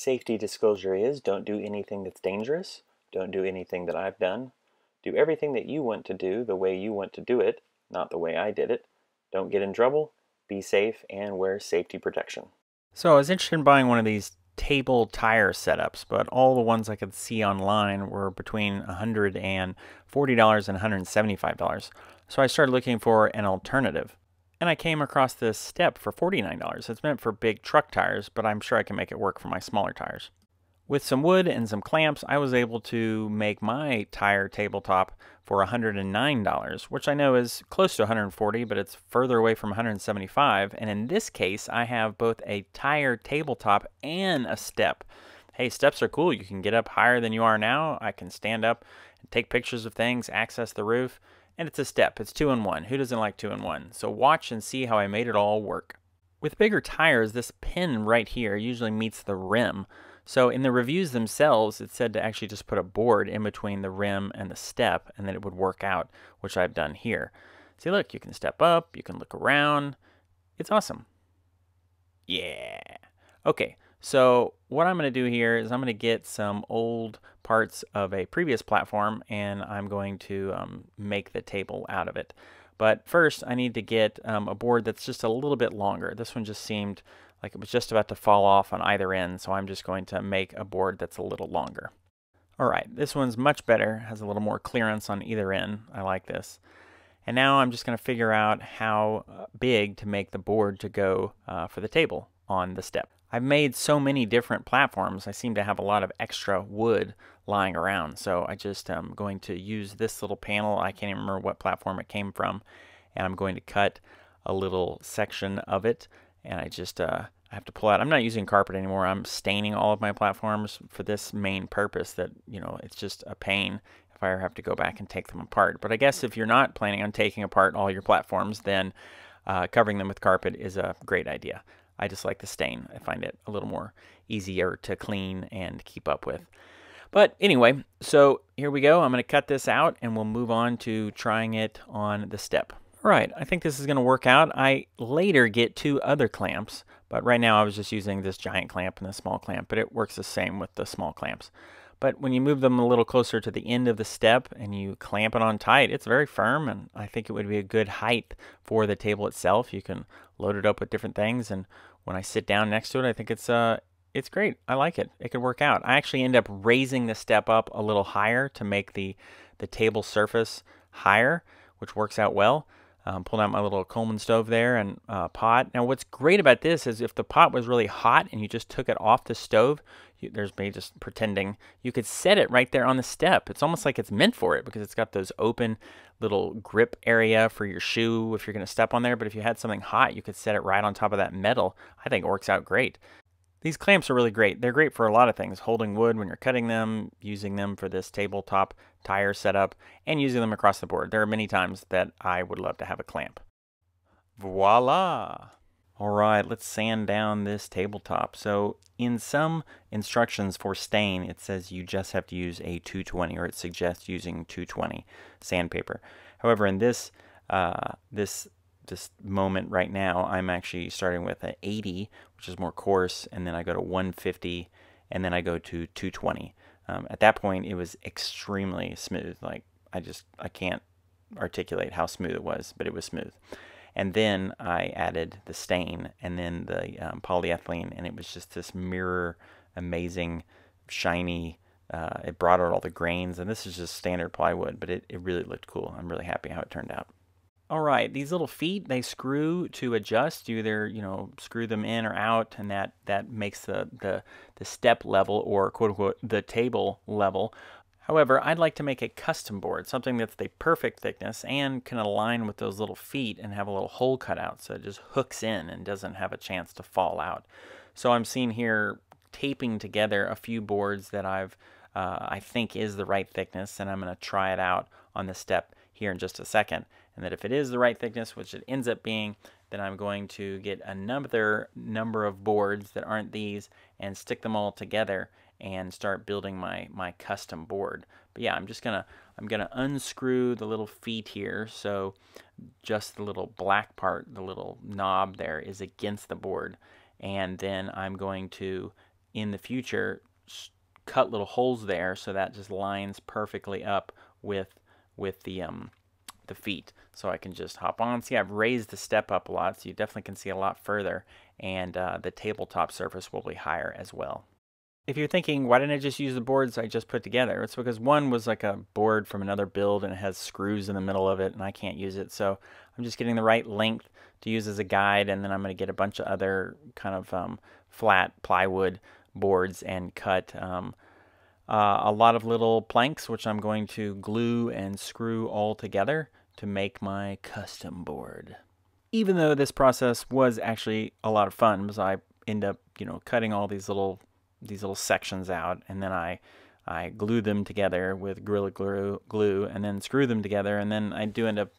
Safety disclosure is don't do anything that's dangerous, don't do anything that I've done, do everything that you want to do the way you want to do it, not the way I did it. Don't get in trouble, be safe, and wear safety protection. So I was interested in buying one of these table tire setups, but all the ones I could see online were between $140 and $175. So I started looking for an alternative. And I came across this step for $49. It's meant for big truck tires, but I'm sure I can make it work for my smaller tires. With some wood and some clamps, I was able to make my tire tabletop for $109, which I know is close to 140, but it's further away from 175. And in this case, I have both a tire tabletop and a step. Hey, steps are cool. You can get up higher than you are now. I can stand up and take pictures of things, access the roof, and it's a step. It's two in one. Who doesn't like two in one? So watch and see how I made it all work. With bigger tires, this pin right here usually meets the rim. So in the reviews themselves, it said to actually just put a board in between the rim and the step, and then it would work out, which I've done here. See, look, you can step up, you can look around. It's awesome. Yeah. Okay, so what I'm going to do here is I'm going to get some old parts of a previous platform, and I'm going to um, make the table out of it. But first, I need to get um, a board that's just a little bit longer. This one just seemed like it was just about to fall off on either end, so I'm just going to make a board that's a little longer. Alright, this one's much better, has a little more clearance on either end. I like this. And now I'm just going to figure out how uh, big to make the board to go uh, for the table on the step. I've made so many different platforms, I seem to have a lot of extra wood lying around, so I just am going to use this little panel, I can't even remember what platform it came from, and I'm going to cut a little section of it and I just uh, I have to pull out. I'm not using carpet anymore. I'm staining all of my platforms for this main purpose. That you know, it's just a pain if I have to go back and take them apart. But I guess if you're not planning on taking apart all your platforms, then uh, covering them with carpet is a great idea. I just like the stain. I find it a little more easier to clean and keep up with. But anyway, so here we go. I'm going to cut this out and we'll move on to trying it on the step. Right, I think this is going to work out. I later get two other clamps, but right now I was just using this giant clamp and the small clamp, but it works the same with the small clamps. But when you move them a little closer to the end of the step and you clamp it on tight, it's very firm, and I think it would be a good height for the table itself. You can load it up with different things, and when I sit down next to it, I think it's uh, it's great. I like it. It could work out. I actually end up raising the step up a little higher to make the the table surface higher, which works out well. Um, pulled out my little Coleman stove there and uh, pot. Now, what's great about this is if the pot was really hot and you just took it off the stove, you, there's me just pretending, you could set it right there on the step. It's almost like it's meant for it because it's got those open little grip area for your shoe if you're going to step on there. But if you had something hot, you could set it right on top of that metal. I think it works out great. These clamps are really great. They're great for a lot of things, holding wood when you're cutting them, using them for this tabletop tire setup, and using them across the board. There are many times that I would love to have a clamp. Voila! All right, let's sand down this tabletop. So in some instructions for stain, it says you just have to use a 220, or it suggests using 220 sandpaper. However, in this uh, this this moment right now, I'm actually starting with an 80, which is more coarse, and then I go to 150, and then I go to 220. Um, at that point, it was extremely smooth. Like I just I can't articulate how smooth it was, but it was smooth. And then I added the stain and then the um, polyethylene, and it was just this mirror, amazing, shiny. Uh, it brought out all the grains, and this is just standard plywood, but it, it really looked cool. I'm really happy how it turned out. All right, these little feet, they screw to adjust. You either, you know, screw them in or out, and that, that makes the, the, the step level or quote unquote the table level. However, I'd like to make a custom board, something that's the perfect thickness and can align with those little feet and have a little hole cut out so it just hooks in and doesn't have a chance to fall out. So I'm seeing here taping together a few boards that I've uh, I think is the right thickness, and I'm going to try it out on the step here in just a second and that if it is the right thickness, which it ends up being, then I'm going to get another number of boards that aren't these and stick them all together and start building my my custom board. But yeah, I'm just gonna I'm gonna unscrew the little feet here so just the little black part, the little knob there is against the board. And then I'm going to in the future cut little holes there so that just lines perfectly up with with the um the feet. So I can just hop on. See I've raised the step up a lot so you definitely can see a lot further and uh, the tabletop surface will be higher as well. If you're thinking why didn't I just use the boards I just put together? It's because one was like a board from another build and it has screws in the middle of it and I can't use it. So I'm just getting the right length to use as a guide and then I'm going to get a bunch of other kind of um, flat plywood boards and cut um, uh, a lot of little planks which I'm going to glue and screw all together to make my custom board. Even though this process was actually a lot of fun because I end up you know cutting all these little these little sections out and then I I glue them together with Gorilla Glue, glue and then screw them together and then I do end up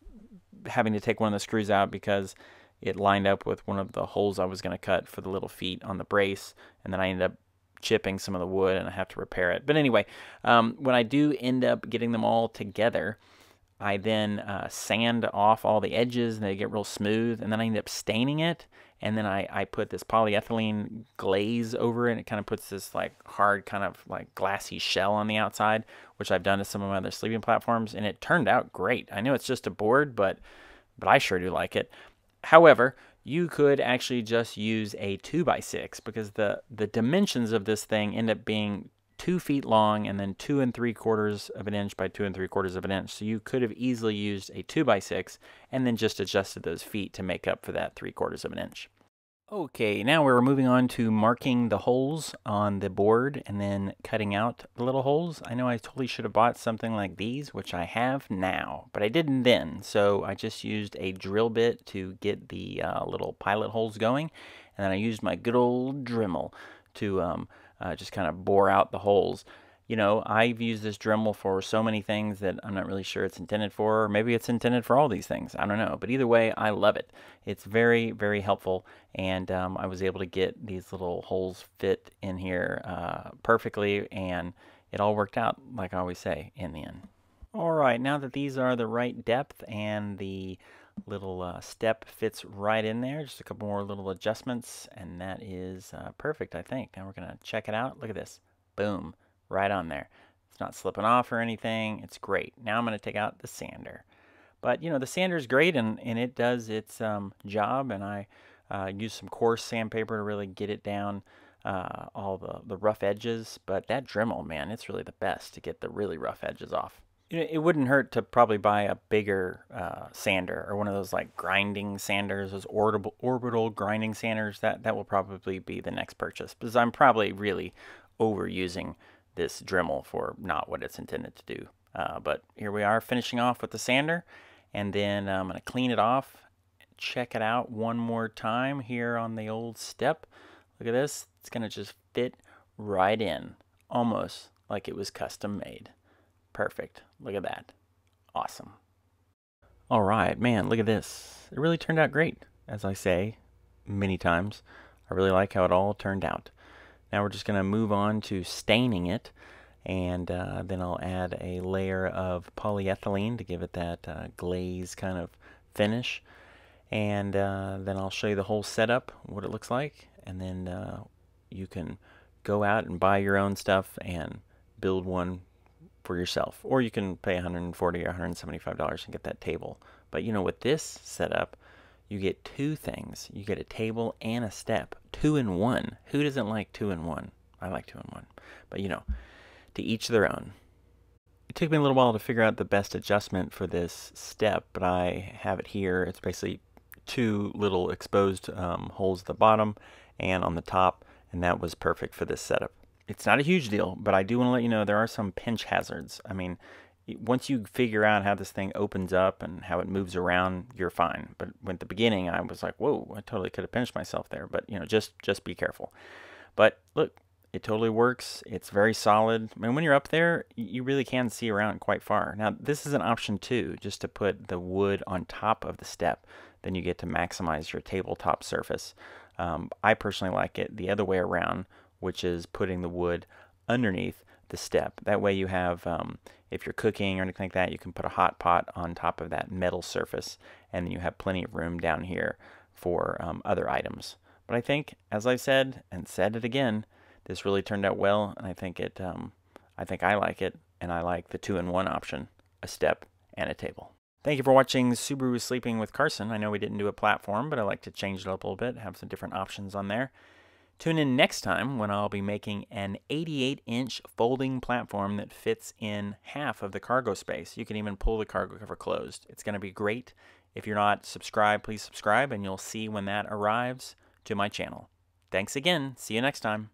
having to take one of the screws out because it lined up with one of the holes I was going to cut for the little feet on the brace and then I ended up chipping some of the wood and I have to repair it. But anyway, um, when I do end up getting them all together, I then uh, sand off all the edges and they get real smooth and then I end up staining it and then I, I put this polyethylene glaze over it and it kind of puts this like hard kind of like glassy shell on the outside which I've done to some of my other sleeping platforms and it turned out great. I know it's just a board but but I sure do like it. However, you could actually just use a 2x6 because the, the dimensions of this thing end up being two feet long and then two and three quarters of an inch by two and three quarters of an inch. So you could have easily used a 2x6 and then just adjusted those feet to make up for that three quarters of an inch. Okay, now we're moving on to marking the holes on the board and then cutting out the little holes. I know I totally should have bought something like these, which I have now, but I didn't then. So I just used a drill bit to get the uh, little pilot holes going. And then I used my good old Dremel to um, uh, just kind of bore out the holes you know, I've used this Dremel for so many things that I'm not really sure it's intended for. Or maybe it's intended for all these things. I don't know. But either way, I love it. It's very, very helpful. And um, I was able to get these little holes fit in here uh, perfectly. And it all worked out, like I always say, in the end. All right, now that these are the right depth and the little uh, step fits right in there, just a couple more little adjustments, and that is uh, perfect, I think. Now we're going to check it out. Look at this. Boom right on there. It's not slipping off or anything. It's great. Now I'm going to take out the sander. But, you know, the sander is great and, and it does its um, job. And I uh, use some coarse sandpaper to really get it down uh, all the, the rough edges. But that Dremel, man, it's really the best to get the really rough edges off. You know, it wouldn't hurt to probably buy a bigger uh, sander or one of those like grinding sanders, those orbital, orbital grinding sanders. That that will probably be the next purchase because I'm probably really overusing this Dremel for not what it's intended to do. Uh, but here we are finishing off with the sander and then I'm going to clean it off check it out one more time here on the old step. Look at this it's going to just fit right in almost like it was custom made. Perfect look at that awesome. All right man look at this it really turned out great as I say many times. I really like how it all turned out now we're just going to move on to staining it and uh, then I'll add a layer of polyethylene to give it that uh, glaze kind of finish. And uh, then I'll show you the whole setup what it looks like and then uh, you can go out and buy your own stuff and build one for yourself. Or you can pay 140 or 175 dollars and get that table. But you know with this setup you get two things. You get a table and a step. Two in one. Who doesn't like two in one? I like two in one. But you know, to each their own. It took me a little while to figure out the best adjustment for this step, but I have it here. It's basically two little exposed um, holes at the bottom and on the top, and that was perfect for this setup. It's not a huge deal, but I do want to let you know there are some pinch hazards. I mean, once you figure out how this thing opens up and how it moves around, you're fine. But at the beginning, I was like, "Whoa, I totally could have pinched myself there." But you know, just just be careful. But look, it totally works. It's very solid. I mean, when you're up there, you really can see around quite far. Now, this is an option too, just to put the wood on top of the step. Then you get to maximize your tabletop surface. Um, I personally like it the other way around, which is putting the wood underneath the step. That way you have, um, if you're cooking or anything like that, you can put a hot pot on top of that metal surface and then you have plenty of room down here for um, other items. But I think, as I said and said it again, this really turned out well, and I think it. Um, I think I like it, and I like the two-in-one option: a step and a table. Thank you for watching Subaru Sleeping with Carson. I know we didn't do a platform, but I like to change it up a little bit, have some different options on there. Tune in next time when I'll be making an 88 inch folding platform that fits in half of the cargo space. You can even pull the cargo cover closed. It's going to be great. If you're not subscribed, please subscribe and you'll see when that arrives to my channel. Thanks again. See you next time.